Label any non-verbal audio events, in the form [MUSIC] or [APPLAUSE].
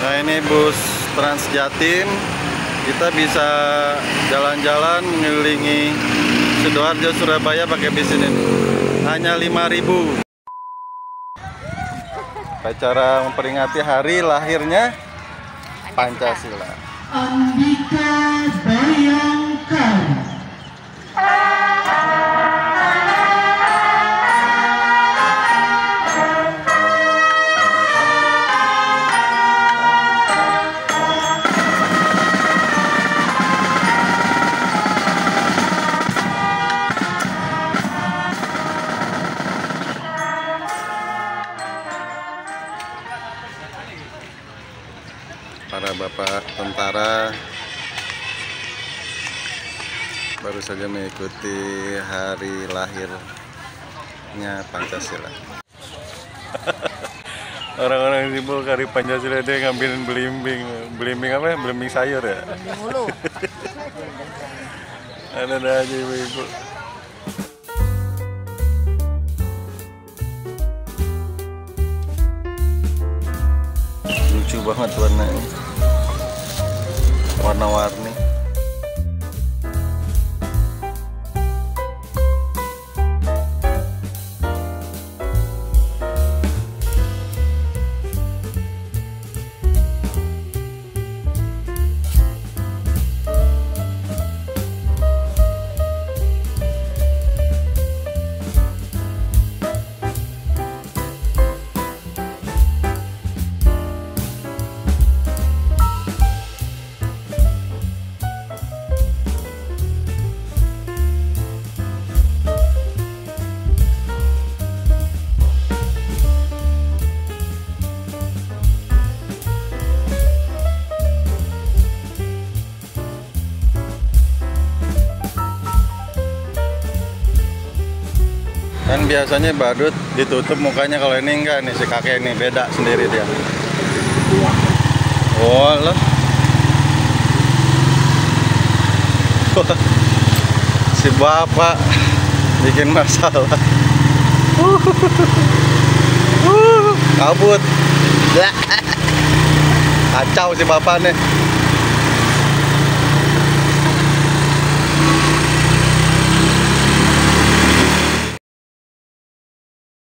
ini bus Transjatim. Kita bisa jalan-jalan mengelilingi Sidoarjo Surabaya pakai bis ini. Hanya 5000 acara memperingati hari lahirnya Pancasila para bapak tentara baru saja mengikuti hari lahirnya Pancasila. [LAUGHS] Orang-orang sibuk hari Pancasila dia ngambilin belimbing, belimbing apa? ya? Belimbing sayur ya. mulu. [LAUGHS] Ada-ada aja ibu-ibu. Lucu banget warnanya. Warna-warni. Kan biasanya badut ditutup mukanya kalau ini enggak nih si kakek ini beda sendiri dia. Oh lah. [LAUGHS] si bapak bikin masalah. [LAUGHS] Kabut. [LAUGHS] Kacau si bapak nih.